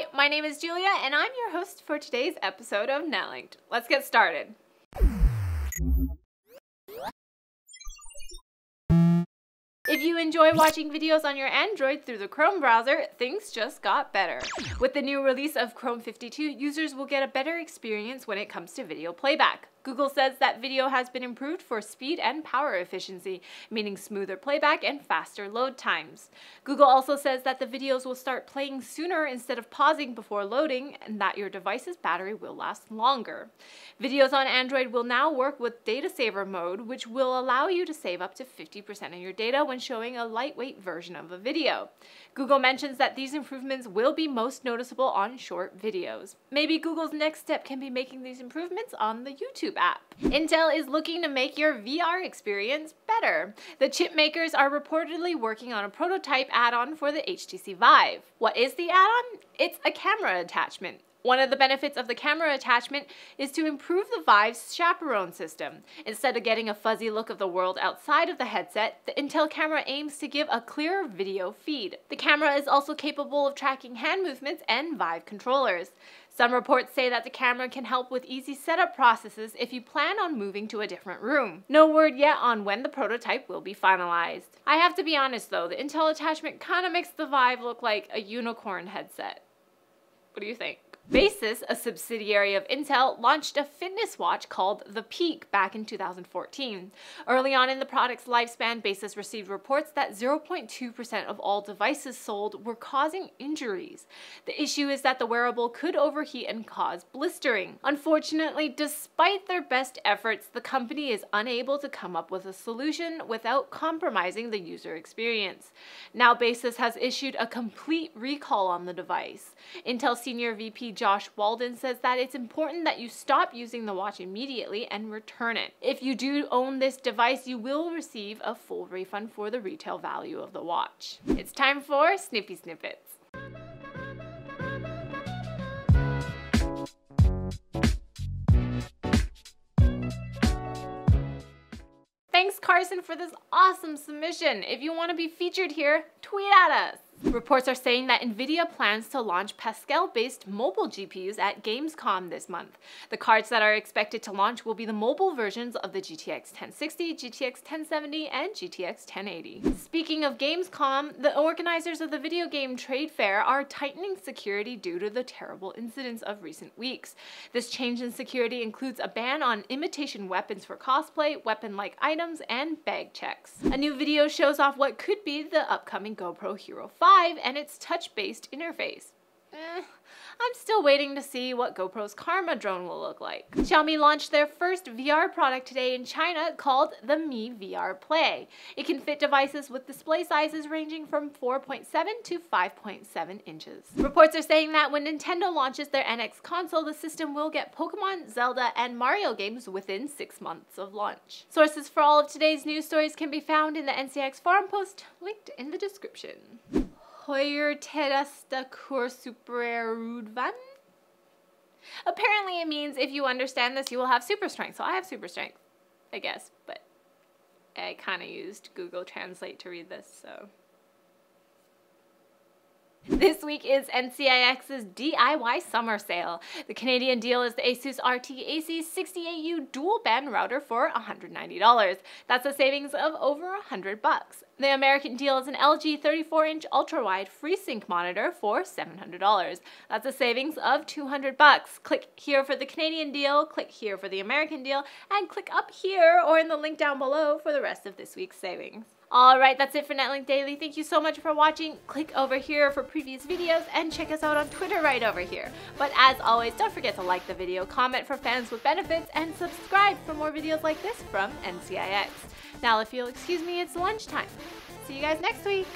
Hi, my name is Julia, and I'm your host for today's episode of NetLinked. Let's get started. If you enjoy watching videos on your Android through the Chrome browser, things just got better. With the new release of Chrome 52, users will get a better experience when it comes to video playback. Google says that video has been improved for speed and power efficiency, meaning smoother playback and faster load times. Google also says that the videos will start playing sooner instead of pausing before loading, and that your device's battery will last longer. Videos on Android will now work with data saver mode, which will allow you to save up to 50% of your data when showing a lightweight version of a video. Google mentions that these improvements will be most noticeable on short videos. Maybe Google's next step can be making these improvements on the YouTube app. Intel is looking to make your VR experience better. The chip makers are reportedly working on a prototype add-on for the HTC Vive. What is the add-on? It's a camera attachment. One of the benefits of the camera attachment is to improve the Vive's chaperone system. Instead of getting a fuzzy look of the world outside of the headset, the Intel camera aims to give a clearer video feed. The camera is also capable of tracking hand movements and Vive controllers. Some reports say that the camera can help with easy setup processes if you plan on moving to a different room. No word yet on when the prototype will be finalized. I have to be honest though, the Intel attachment kinda makes the Vive look like a unicorn headset. What do you think? Basis, a subsidiary of Intel, launched a fitness watch called the Peak back in 2014. Early on in the product's lifespan, Basis received reports that 0.2% of all devices sold were causing injuries. The issue is that the wearable could overheat and cause blistering. Unfortunately, despite their best efforts, the company is unable to come up with a solution without compromising the user experience. Now Basis has issued a complete recall on the device. Intel Senior VP Josh Walden says that it's important that you stop using the watch immediately and return it. If you do own this device, you will receive a full refund for the retail value of the watch. It's time for Snippy Snippets. Thanks Carson for this awesome submission. If you want to be featured here, tweet at us. Reports are saying that NVIDIA plans to launch Pascal-based mobile GPUs at Gamescom this month. The cards that are expected to launch will be the mobile versions of the GTX 1060, GTX 1070, and GTX 1080. Speaking of Gamescom, the organizers of the video game trade fair are tightening security due to the terrible incidents of recent weeks. This change in security includes a ban on imitation weapons for cosplay, weapon-like items, and bag checks. A new video shows off what could be the upcoming GoPro Hero 5 5 and its touch-based interface. Eh, I'm still waiting to see what GoPro's Karma drone will look like. Xiaomi launched their first VR product today in China called the Mi VR Play. It can fit devices with display sizes ranging from 4.7 to 5.7 inches. Reports are saying that when Nintendo launches their NX console, the system will get Pokemon, Zelda, and Mario games within six months of launch. Sources for all of today's news stories can be found in the NCIX forum post linked in the description. Hoyer terasta van. Apparently it means if you understand this, you will have super strength. So I have super strength, I guess, but I kind of used Google Translate to read this, so. This week is NCIX's DIY summer sale. The Canadian deal is the Asus RT AC 68U dual band router for $190. That's a savings of over 100 bucks. The American deal is an LG 34-inch ultra-wide FreeSync monitor for $700. That's a savings of 200 bucks. Click here for the Canadian deal, click here for the American deal, and click up here or in the link down below for the rest of this week's savings. Alright, that's it for Netlinked Daily. Thank you so much for watching. Click over here for previous videos and check us out on Twitter right over here. But as always, don't forget to like the video, comment for fans with benefits, and subscribe for more videos like this from NCIX. Now if you'll excuse me, it's lunchtime. See you guys next week.